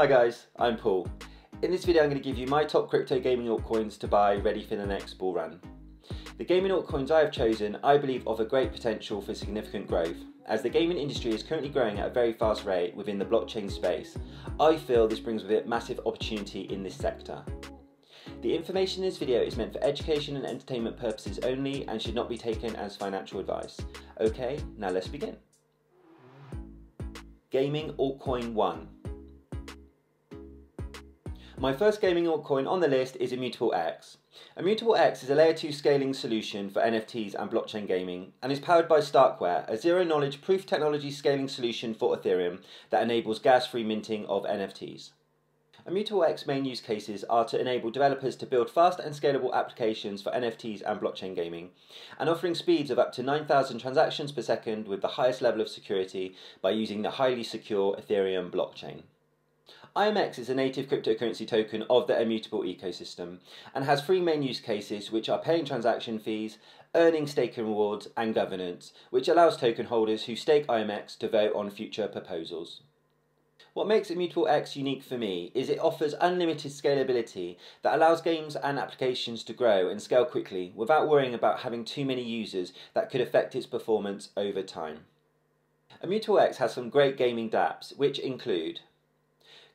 Hi guys, I'm Paul. In this video I'm going to give you my top crypto gaming altcoins to buy ready for the next bull run. The gaming altcoins I have chosen I believe offer great potential for significant growth. As the gaming industry is currently growing at a very fast rate within the blockchain space, I feel this brings with it massive opportunity in this sector. The information in this video is meant for education and entertainment purposes only and should not be taken as financial advice. Okay, now let's begin. Gaming Altcoin 1 My first gaming altcoin on the list is Immutable X. Immutable X is a layer 2 scaling solution for NFTs and blockchain gaming and is powered by Starkware, a zero knowledge proof technology scaling solution for Ethereum that enables gas free minting of NFTs. Immutable X main use cases are to enable developers to build fast and scalable applications for NFTs and blockchain gaming, and offering speeds of up to 9,000 transactions per second with the highest level of security by using the highly secure Ethereum blockchain. IMX is a native cryptocurrency token of the immutable ecosystem and has three main use cases which are paying transaction fees, earning staking rewards, and governance, which allows token holders who stake IMX to vote on future proposals. What makes Immutable X unique for me is it offers unlimited scalability that allows games and applications to grow and scale quickly without worrying about having too many users that could affect its performance over time. Immutable X has some great gaming dApps, which include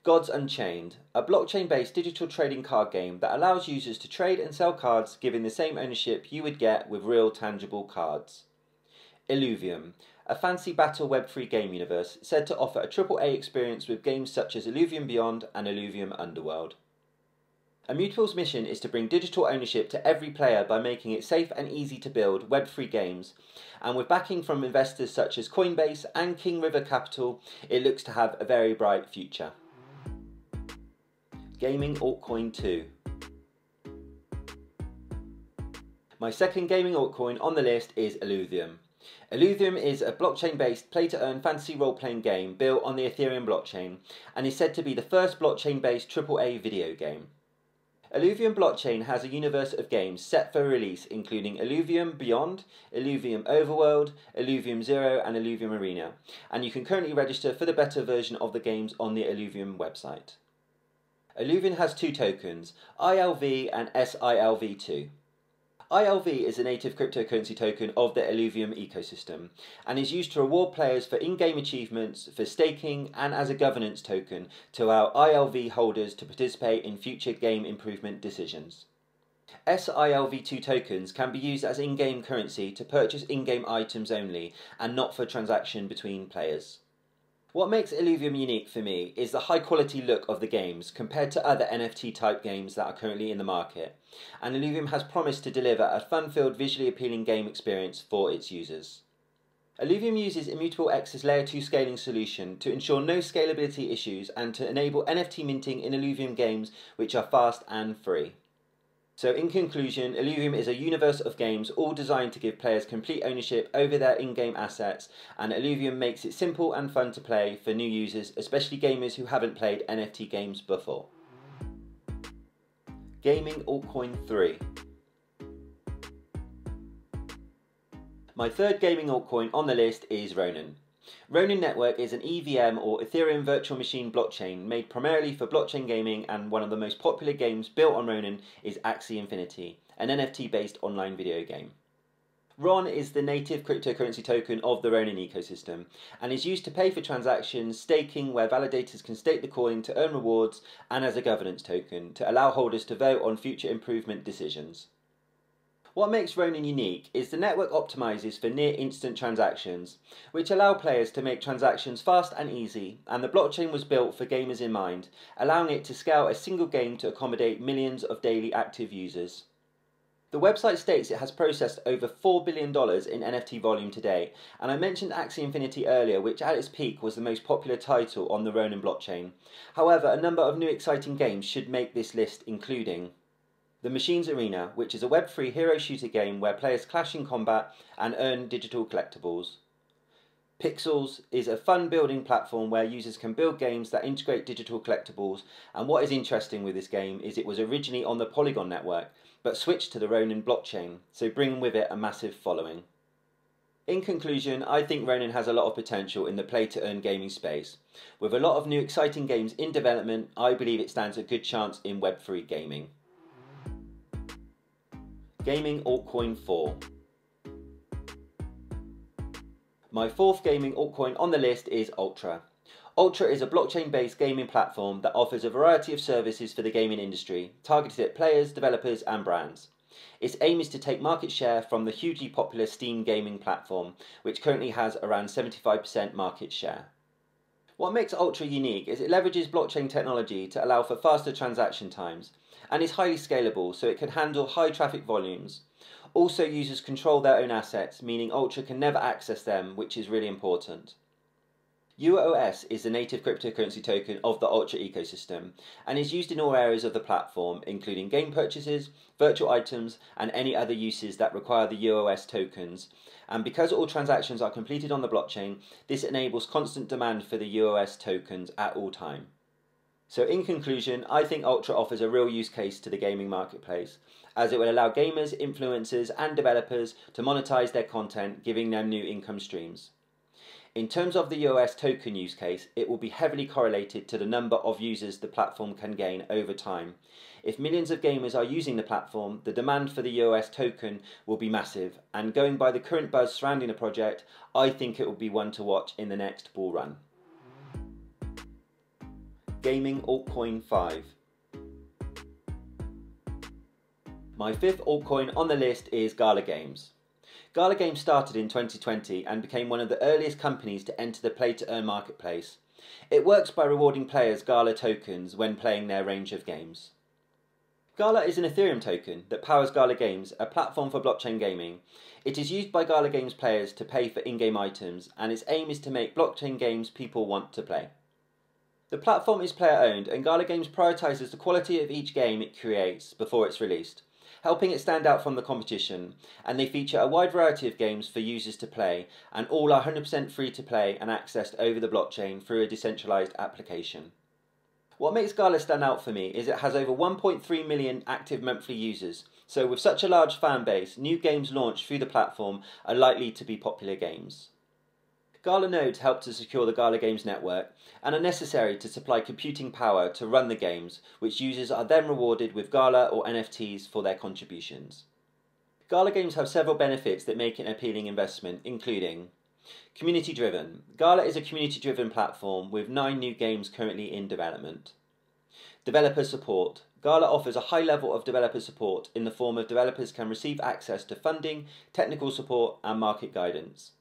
Gods Unchained, a blockchain based digital trading card game that allows users to trade and sell cards giving the same ownership you would get with real tangible cards. Illuvium, a fancy battle web3 game universe said to offer a AAA experience with games such as Illuvium Beyond and Illuvium Underworld. Immutable's mission is to bring digital ownership to every player by making it safe and easy to build web3 games, and with backing from investors such as Coinbase and King River Capital, it looks to have a very bright future. Gaming Altcoin 2 My second gaming altcoin on the list is Illuvium. Illuvium is a blockchain-based play-to-earn fantasy role-playing game built on the Ethereum blockchain and is said to be the first blockchain-based AAA video game. Illuvium blockchain has a universe of games set for release including Illuvium Beyond, Illuvium Overworld, Illuvium Zero and Illuvium Arena, and you can currently register for the beta version of the games on the Illuvium website. Illuvium has two tokens, ILV and SILV2. ILV is a native cryptocurrency token of the Illuvium ecosystem and is used to reward players for in-game achievements, for staking and as a governance token to allow ILV holders to participate in future game improvement decisions. SILV2 tokens can be used as in-game currency to purchase in-game items only and not for transaction between players. What makes Illuvium unique for me is the high quality look of the games compared to other NFT type games that are currently in the market, and Illuvium has promised to deliver a fun filled, visually appealing game experience for its users. Illuvium uses Immutable X's Layer 2 scaling solution to ensure no scalability issues and to enable NFT minting in Illuvium games which are fast and free. So in conclusion, Illuvium is a universe of games all designed to give players complete ownership over their in-game assets and Illuvium makes it simple and fun to play for new users, especially gamers who haven't played NFT games before. Gaming Altcoin 3 My third gaming altcoin on the list is Ronin. Ronin Network is an EVM or Ethereum Virtual Machine blockchain made primarily for blockchain gaming and one of the most popular games built on Ronin is Axie Infinity, an NFT based online video game. RON is the native cryptocurrency token of the Ronin ecosystem and is used to pay for transactions, staking where validators can stake the coin to earn rewards, and as a governance token to allow holders to vote on future improvement decisions. What makes Ronin unique is the network optimizes for near instant transactions, which allow players to make transactions fast and easy, and the blockchain was built for gamers in mind, allowing it to scale a single game to accommodate millions of daily active users. The website states it has processed over $4 billion in NFT volume to date, and I mentioned Axie Infinity earlier, which at its peak was the most popular title on the Ronin blockchain. However, a number of new exciting games should make this list, including the Machines Arena, which is a web3 hero shooter game where players clash in combat and earn digital collectibles. Pixels is a fun building platform where users can build games that integrate digital collectibles and what is interesting with this game is it was originally on the Polygon network but switched to the Ronin blockchain, so bringing with it a massive following. In conclusion, I think Ronin has a lot of potential in the play to earn gaming space. With a lot of new exciting games in development, I believe it stands a good chance in Web3 gaming. Gaming Altcoin 4 My fourth gaming altcoin on the list is Ultra. Ultra is a blockchain based gaming platform that offers a variety of services for the gaming industry, targeted at players, developers, and brands. Its aim is to take market share from the hugely popular Steam gaming platform, which currently has around 75% market share. What makes Ultra unique is it leverages blockchain technology to allow for faster transaction times and is highly scalable so it can handle high traffic volumes. Also, users control their own assets, meaning Ultra can never access them, which is really important. UOS is the native cryptocurrency token of the Ultra ecosystem and is used in all areas of the platform, including game purchases, virtual items, and any other uses that require the UOS tokens. And because all transactions are completed on the blockchain, this enables constant demand for the UOS tokens at all time. So, in conclusion, I think Ultra offers a real use case to the gaming marketplace, as it will allow gamers, influencers, and developers to monetize their content, giving them new income streams. In terms of the UOS token use case, it will be heavily correlated to the number of users the platform can gain over time. If millions of gamers are using the platform, the demand for the UOS token will be massive, and going by the current buzz surrounding the project, I think it will be one to watch in the next bull run. Gaming Altcoin 5 My fifth altcoin on the list is Gala Games. Gala Games started in 2020 and became one of the earliest companies to enter the play to earn marketplace. It works by rewarding players Gala tokens when playing their range of games. Gala is an Ethereum token that powers Gala Games, a platform for blockchain gaming. It is used by Gala Games players to pay for in game items, and its aim is to make blockchain games people want to play. The platform is player owned, and Gala Games prioritizes the quality of each game it creates before it's released helping it stand out from the competition, and they feature a wide variety of games for users to play, and all are 100% free to play and accessed over the blockchain through a decentralized application. What makes Gala stand out for me is it has over 1.3 million active monthly users, so with such a large fan base, new games launched through the platform are likely to be popular games. Gala nodes help to secure the Gala Games network and are necessary to supply computing power to run the games, which users are then rewarded with Gala or NFTs for their contributions. Gala Games have several benefits that make it an appealing investment, including Community driven. Gala is a community driven platform with nine new games currently in development. Developer support. Gala offers a high level of developer support in the form of developers can receive access to funding, technical support, and market guidance.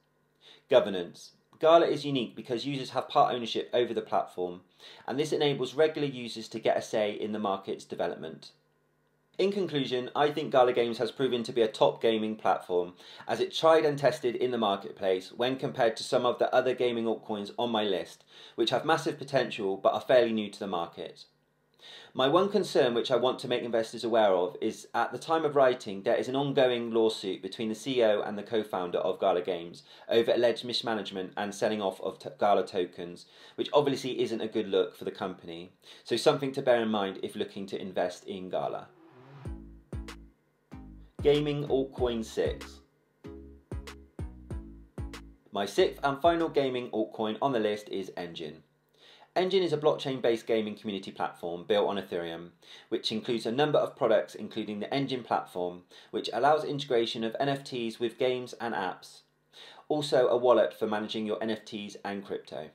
Governance. Gala is unique because users have part ownership over the platform, and this enables regular users to get a say in the market's development. In conclusion, I think Gala Games has proven to be a top gaming platform, as it tried and tested in the marketplace when compared to some of the other gaming altcoins on my list, which have massive potential but are fairly new to the market. My one concern, which I want to make investors aware of, is at the time of writing, there is an ongoing lawsuit between the CEO and the co founder of Gala Games over alleged mismanagement and selling off of t- Gala tokens, which obviously isn't a good look for the company. So, something to bear in mind if looking to invest in Gala. Gaming Altcoin 6 My sixth and final gaming altcoin on the list is Enjin. Enjin is a blockchain based gaming community platform built on Ethereum, which includes a number of products, including the Enjin platform, which allows integration of NFTs with games and apps. Also, a wallet for managing your NFTs and crypto.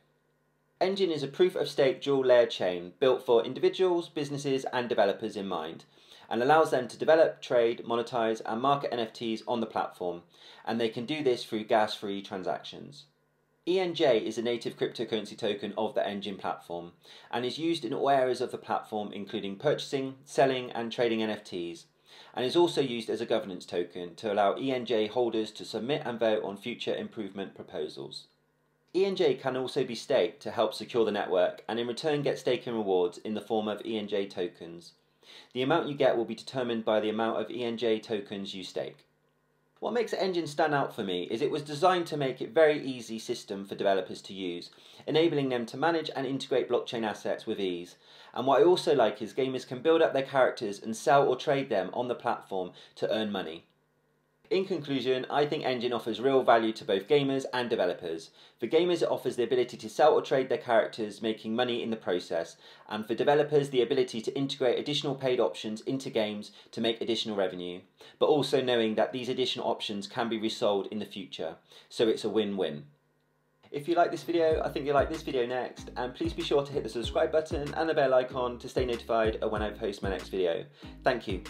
Enjin is a proof of stake dual layer chain built for individuals, businesses, and developers in mind, and allows them to develop, trade, monetize, and market NFTs on the platform, and they can do this through gas free transactions. ENJ is a native cryptocurrency token of the Enjin platform and is used in all areas of the platform, including purchasing, selling, and trading NFTs, and is also used as a governance token to allow ENJ holders to submit and vote on future improvement proposals. ENJ can also be staked to help secure the network and in return get staking rewards in the form of ENJ tokens. The amount you get will be determined by the amount of ENJ tokens you stake. What makes Enjin stand out for me is it was designed to make it very easy system for developers to use, enabling them to manage and integrate blockchain assets with ease. And what I also like is gamers can build up their characters and sell or trade them on the platform to earn money. In conclusion, I think Enjin offers real value to both gamers and developers. For gamers, it offers the ability to sell or trade their characters, making money in the process, and for developers, the ability to integrate additional paid options into games to make additional revenue, but also knowing that these additional options can be resold in the future, so it's a win win. If you like this video, I think you'll like this video next, and please be sure to hit the subscribe button and the bell icon to stay notified when I post my next video. Thank you.